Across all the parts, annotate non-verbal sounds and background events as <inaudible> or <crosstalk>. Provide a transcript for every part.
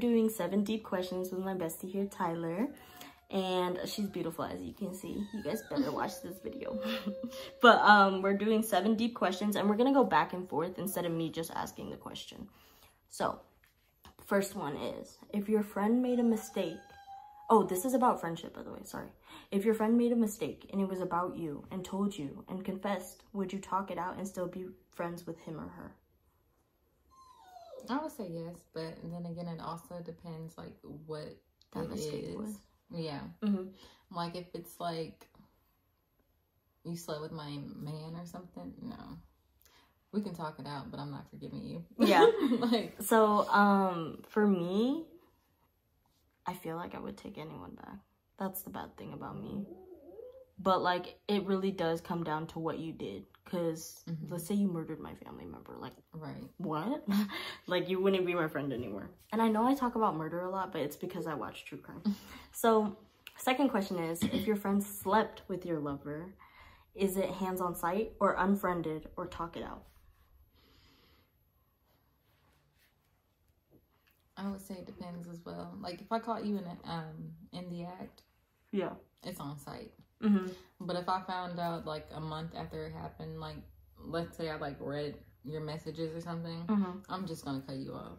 doing seven deep questions with my bestie here, Tyler. And she's beautiful as you can see. You guys better <laughs> watch this video. <laughs> but um, we're doing seven deep questions and we're gonna go back and forth instead of me just asking the question. So, first one is, if your friend made a mistake, oh, this is about friendship, by the way, sorry. If your friend made a mistake and it was about you and told you and confessed, would you talk it out and still be friends with him or her? I would say yes, but then again, it also depends like what That it mistake is. was. Yeah, Mm-hmm. like if it's like you slept with my man or something, no, we can talk it out, but I'm not forgiving you. Yeah. <laughs> like So, um, for me, I feel like I would take anyone back. That's the bad thing about me. But like, it really does come down to what you did. Because Mhm. let's say you murdered my family member, like right. what? <laughs> like you wouldn't be my friend anymore. And I know I talk about murder a lot, but it's because I watch true crime. <laughs> so, second question is, if your friend slept with your lover, is it hands on sight or unfriended or talk it out? I would say it depends as well. Like if I caught you in a, um in the act, Yeah. it's on sight. Mm-hmm. But if I found out like a month after it happened, like let's say I like read your messages or something, Mm-hmm. I'm just gonna cut you off.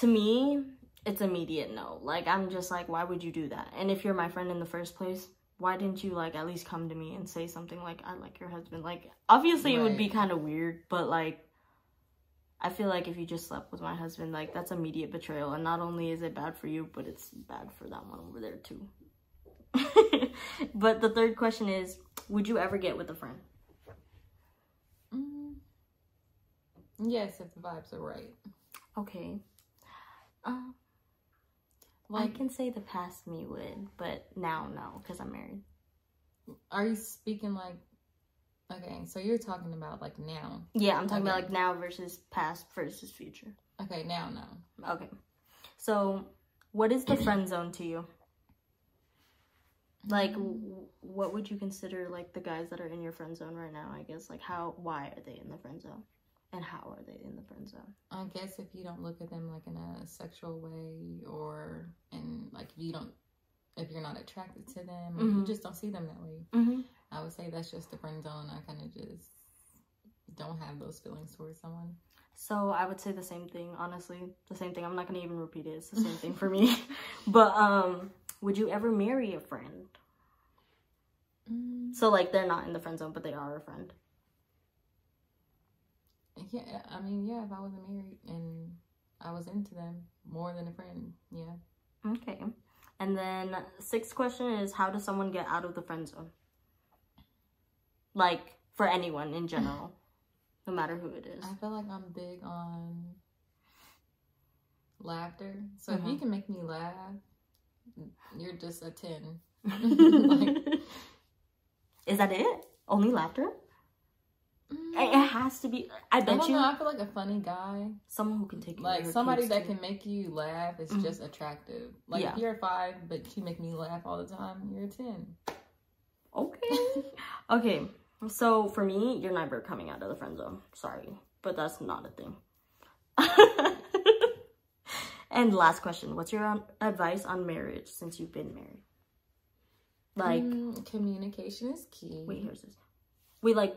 To me, it's immediate no. Like I'm just like, why would you do that? And if you're my friend in the first place, why didn't you like at least come to me and say something like I like your husband? Like obviously it would be kind of weird, but like I feel like if you just slept with my husband, like that's immediate betrayal. And not only is it bad for you, but it's bad for that one over there too. <laughs> but the third question is, would you ever get with a friend? Mm. Yes, if the vibes are right. Okay. Um, Like, I can say the past me would, but now no, because I'm married. are you speaking like? Okay, so you're talking about like now. Yeah, I'm talking about like now versus past versus future. Okay, now, now. Okay. So, what is the friend zone to you? Like, w- what would you consider like the guys that are in your friend zone right now? I guess like how, why are they in the friend zone, and how are they in the friend zone? I guess if you don't look at them like in a sexual way, or and like if you don't, if you're not attracted to them, or you just don't see them that way. Mm-hmm. I would say that's just the friend zone. I kind of just don't have those feelings towards someone. So I would say the same thing. Honestly, the same thing. I'm not gonna even repeat it. It's the same thing for me. <laughs> But um, would you ever marry a friend? Mm, So like they're not in the friend zone, but they are a friend. yeah, I mean, yeah. If I wasn't married and I was into them more than a friend, yeah. Okay. And then sixth question is how does someone get out of the friend zone? Like for anyone in general, no matter who it is. I feel like I'm big on laughter. So if you Mhm. can make me laugh, you're just a ten. Like- <laughs> is that it? Only laughter? Mm, It has to be. I bet don't you know. I feel like a funny guy, someone who can take you like somebody that too. can make you laugh, is Mhm. just attractive. Like Yeah. if you're a five, but you make me laugh all the time, you're a ten. Okay. <laughs> okay. So for me, you're never coming out of the friend zone. Sorry, but that's not a thing. <laughs> and last question: What's your advice on marriage since you've been married? Like, Mm, communication is key. wait, here's this. Wait, like,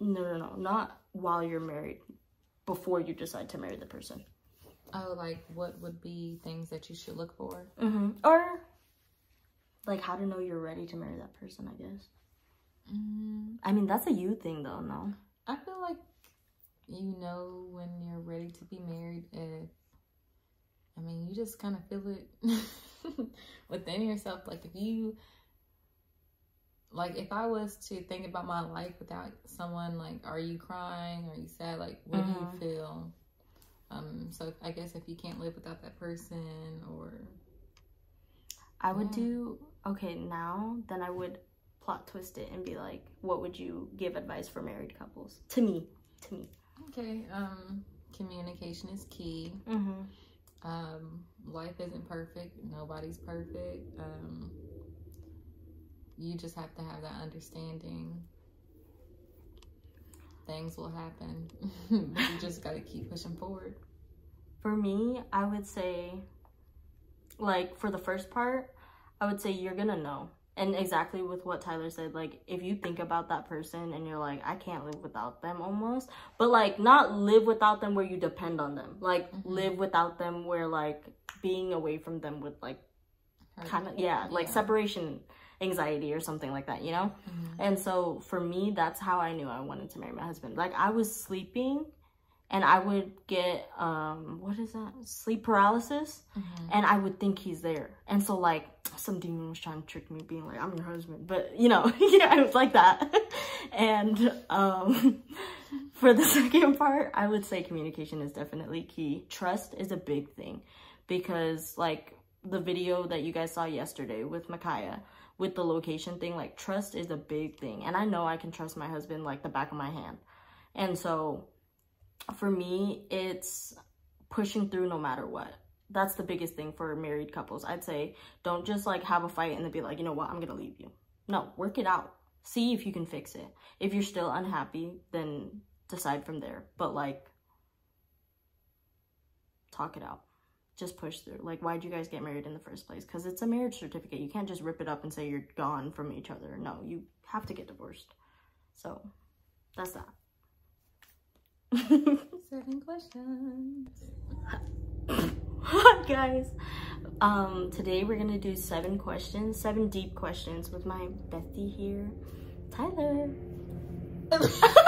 no, no, no, not while you're married. Before you decide to marry the person. Oh, like what would be things that you should look for? Mm-hmm. Or, like, how to know you're ready to marry that person. I guess. Mm, I mean, that's a you thing, though. No. I feel like you know when you're ready to be married if I mean you just kind of feel it <laughs> within yourself like if you like if I was to think about my life without someone like are you crying are you sad like what do Mhm. you feel um so I guess if you can't live without that person or I would Yeah. do okay now. Then I would plot twist it and be like, "What would you give advice for married couples?" To me, to me. okay um communication is key Mm-hmm. Life isn't perfect. Nobody's perfect. Um you just have to have that understanding. Things will happen. <laughs> You just got to keep pushing forward. For me, I would say, like, for the first part, I would say you're gonna know. And exactly with what Tyler said, like, if you think about that person and you're like, I can't live without them almost, but like, not live without them where you depend on them. Like, mm-hmm. live without them where, like, being away from them would, like, kind of, yeah, like yeah. separation anxiety or something like that, you know? Mm-hmm. And so for me, that's how I knew I wanted to marry my husband. Like, I was sleeping and I would get um what is that? Sleep paralysis. Mm-hmm. and I would think he's there. And so like some demon was trying to trick me being like I'm your husband. But you know <laughs> yeah it was like that. <laughs> And um <laughs> for the second part I would say communication is definitely key. Trust is a big thing. Because like the video that you guys saw yesterday with Micaiah with the location thing like trust is a big thing. And I know I can trust my husband like the back of my hand. And so for me, it's pushing through no matter what. That's the biggest thing for married couples. I'd say don't just like have a fight and then be like, you know what, I'm gonna leave you. No, work it out. See if you can fix it. If you're still unhappy, then decide from there. But like, talk it out. Just push through. Like, why'd you guys get married in the first place? Because it's a marriage certificate. You can't just rip it up and say you're gone from each other. No, you have to get divorced. So, that's that. <laughs> Seven questions. Hi guys. Um, today we're gonna do seven questions, seven deep questions with my bestie here, Tyler. <laughs>